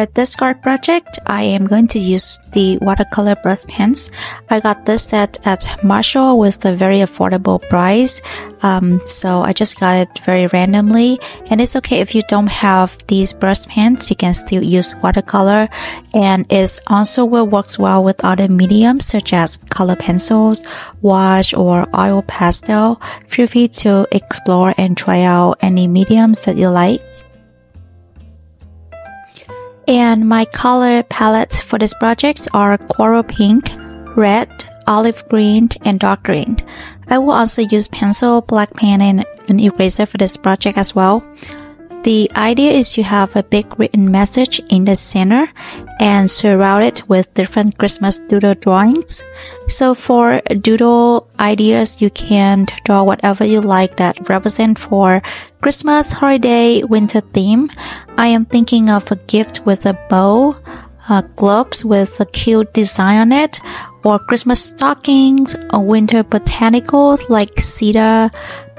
For this card project, I am going to use the watercolor brush pens. I got this set at Marshall with a very affordable price. Um, so I just got it very randomly. And it's okay if you don't have these brush pens, you can still use watercolor. And it also will works well with other mediums such as color pencils, gouache, or oil pastel. Feel free to explore and try out any mediums that you like. And my color palette for this project are coral pink, red, olive green, and dark green. I will also use pencil, black pen, and an eraser for this project as well. The idea is to have a big written message in the center and surround it with different Christmas doodle drawings. So for doodle ideas, you can draw whatever you like that represent for Christmas, holiday, winter theme. I am thinking of a gift with a bow, uh, globes with a cute design on it, or Christmas stockings, or winter botanicals like cedar,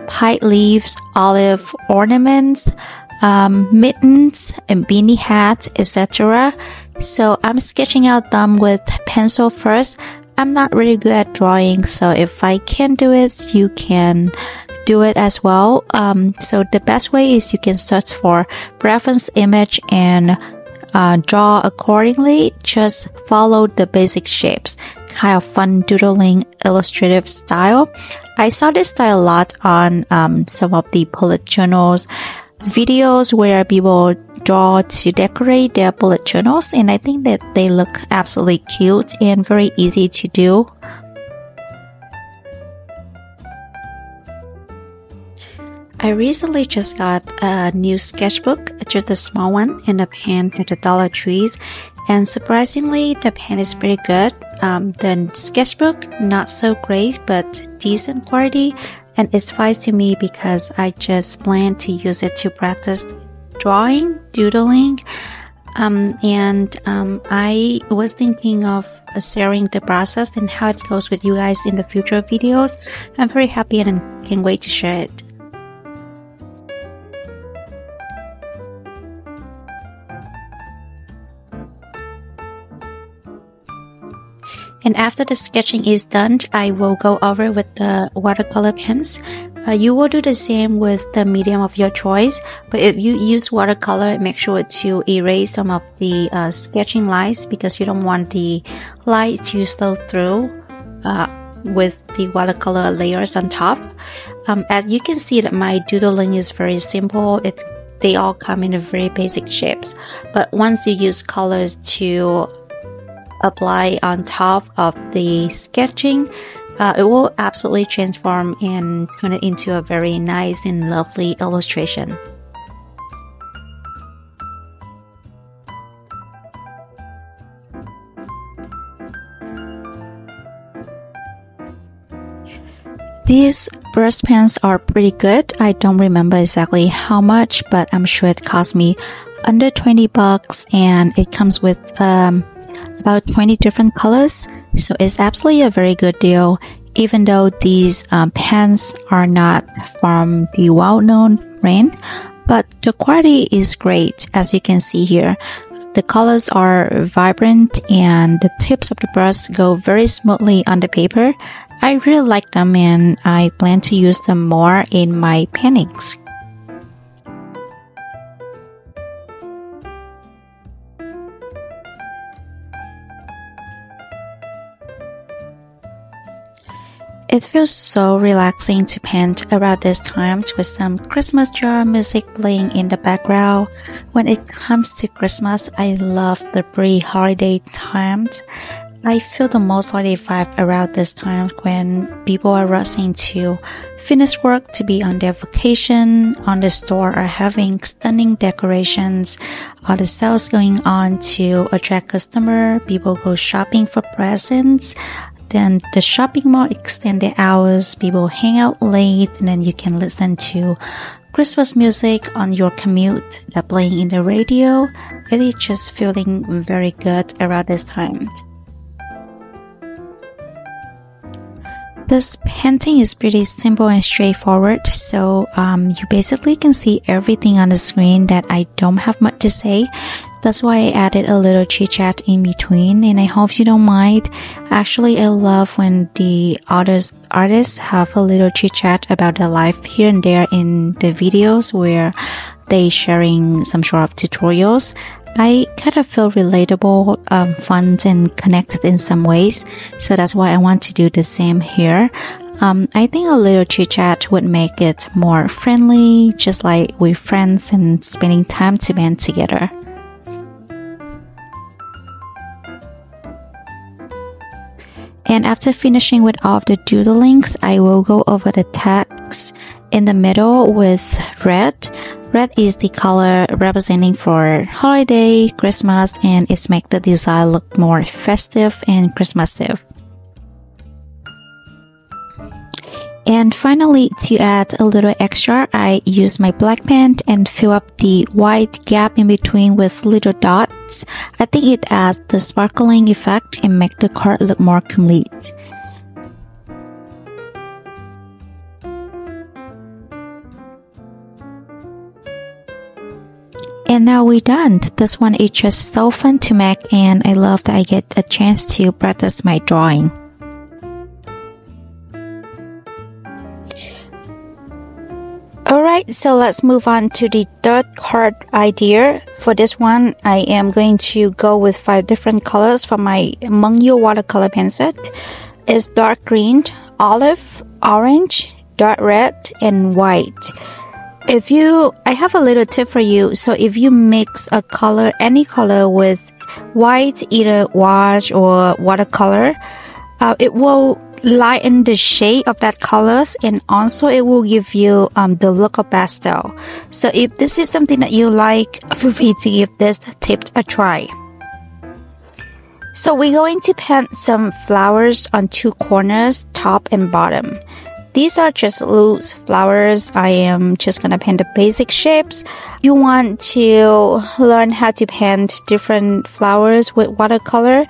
pine leaves, olive ornaments, um, mittens, and beanie hat, etc. So I'm sketching out them with pencil first. I'm not really good at drawing, so if I can do it, you can do it as well. Um, so the best way is you can search for reference image and uh, draw accordingly. Just follow the basic shapes. Kind of fun doodling illustrative style. I saw this style a lot on um, some of the bullet journals videos where people draw to decorate their bullet journals and I think that they look absolutely cute and very easy to do. I recently just got a new sketchbook, just a small one, and a pen at the Dollar Trees. And surprisingly, the pen is pretty good. Um, the sketchbook, not so great, but decent quality and it's fine to me because I just plan to use it to practice drawing, doodling. Um, and um, I was thinking of sharing the process and how it goes with you guys in the future videos. I'm very happy and can't wait to share it. And after the sketching is done, I will go over with the watercolor pens. Uh, you will do the same with the medium of your choice, but if you use watercolor, make sure to erase some of the uh, sketching lines because you don't want the light to slow through uh, with the watercolor layers on top. Um, as you can see that my doodling is very simple. It, they all come in very basic shapes, but once you use colors to apply on top of the sketching, uh, it will absolutely transform and turn it into a very nice and lovely illustration. These brush pens are pretty good. I don't remember exactly how much, but I'm sure it cost me under 20 bucks and it comes with um, about 20 different colors. So it's absolutely a very good deal, even though these um, pens are not from the well-known brand, but the quality is great as you can see here. The colors are vibrant and the tips of the brush go very smoothly on the paper. I really like them and I plan to use them more in my paintings. It feels so relaxing to paint around this time with some Christmas jar music playing in the background. When it comes to Christmas, I love the pre-holiday times. I feel the most holiday vibe around this time when people are rushing to finish work to be on their vacation, on the store are having stunning decorations, all the sales going on to attract customer, people go shopping for presents, then the shopping mall extended hours, people hang out late, and then you can listen to Christmas music on your commute that playing in the radio. Really just feeling very good around this time. This painting is pretty simple and straightforward, so um, you basically can see everything on the screen that I don't have much to say. That's why I added a little chit chat in between and I hope you don't mind. Actually, I love when the artists, artists have a little chit chat about their life here and there in the videos where they sharing some sort of tutorials. I kind of feel relatable, um, fun, and connected in some ways. So that's why I want to do the same here. Um, I think a little chit chat would make it more friendly, just like with friends and spending time to band together. And after finishing with all of the doodlings, I will go over the text in the middle with red. Red is the color representing for holiday, Christmas, and it's make the design look more festive and Christmassy. And finally, to add a little extra, I use my black pen and fill up the white gap in between with little dots. I think it adds the sparkling effect and make the card look more complete. And now we're done. This one is just so fun to make and I love that I get a chance to practice my drawing. Alright, so let's move on to the third card idea. For this one, I am going to go with five different colors from my Mengyo watercolor pen set. It's dark green, olive, orange, dark red, and white. If you, I have a little tip for you. So if you mix a color, any color with white, either gouache or watercolor, uh, it will lighten the shade of that colors and also it will give you um, the look of pastel. So if this is something that you like, feel free to give this tip a try. So we're going to paint some flowers on two corners, top and bottom. These are just loose flowers. I am just gonna paint the basic shapes. You want to learn how to paint different flowers with watercolor.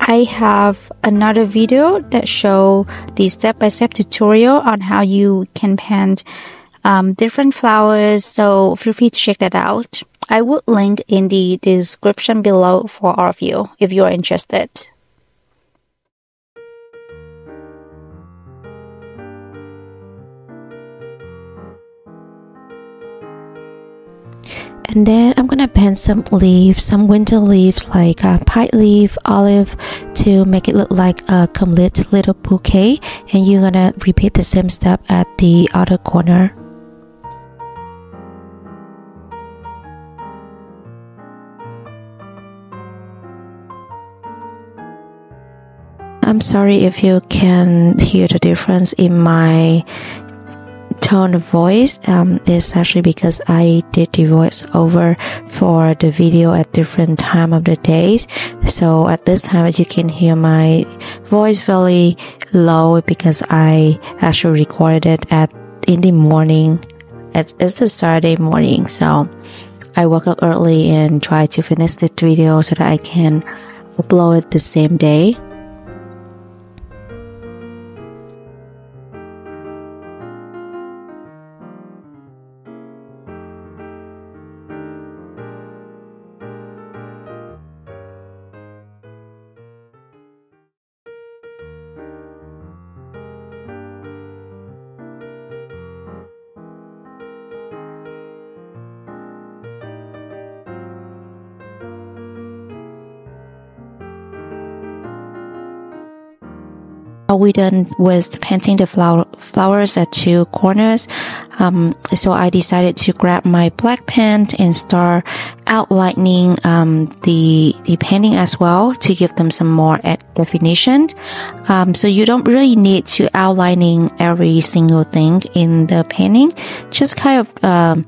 I have another video that show the step-by-step tutorial on how you can paint um, different flowers. So feel free to check that out. I would link in the description below for all of you if you are interested. And then I'm gonna bend some leaves some winter leaves like a pine leaf olive to make it look like a complete little bouquet. And you're gonna repeat the same step at the other corner. I'm sorry if you can hear the difference in my tone of voice um, is actually because I did the voiceover for the video at different time of the days. So at this time, as you can hear, my voice very low because I actually recorded it at in the morning. It's, it's a Saturday morning, so I woke up early and try to finish the video so that I can upload it the same day. We done with painting the flower, flowers at two corners. Um, so I decided to grab my black pen and start outlining um, the the painting as well to give them some more definition. Um, so you don't really need to outlining every single thing in the painting. Just kind of um,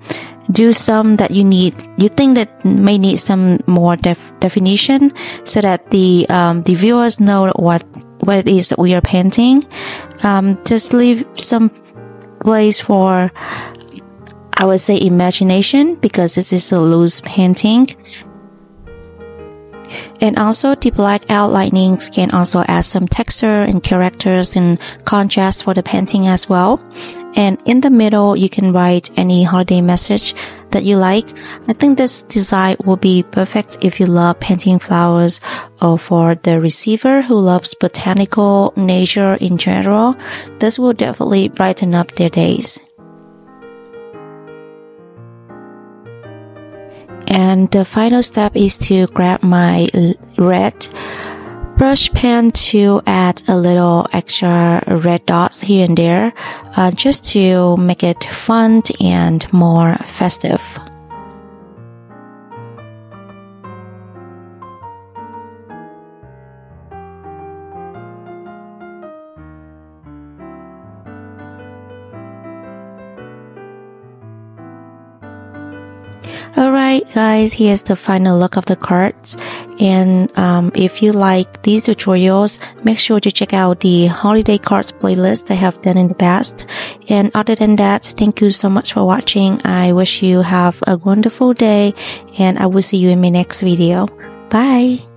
do some that you need you think that may need some more def- definition so that the um, the viewers know what what it is that we are painting. Um, just leave some place for, I would say, imagination because this is a loose painting. And also the black outlinings can also add some texture and characters and contrast for the painting as well. And in the middle, you can write any holiday message that you like. I think this design will be perfect if you love painting flowers or for the receiver who loves botanical nature in general. This will definitely brighten up their days. And the final step is to grab my red brush pen to add a little extra red dots here and there uh, just to make it fun and more festive. Alright guys, here's the final look of the cards. And um, if you like these tutorials, make sure to check out the holiday cards playlist I have done in the past. And other than that, thank you so much for watching. I wish you have a wonderful day and I will see you in my next video. Bye!